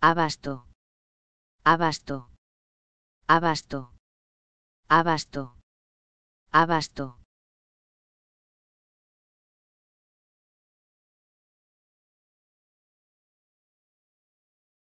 Abasto. Abasto. Abasto. Abasto. Abasto.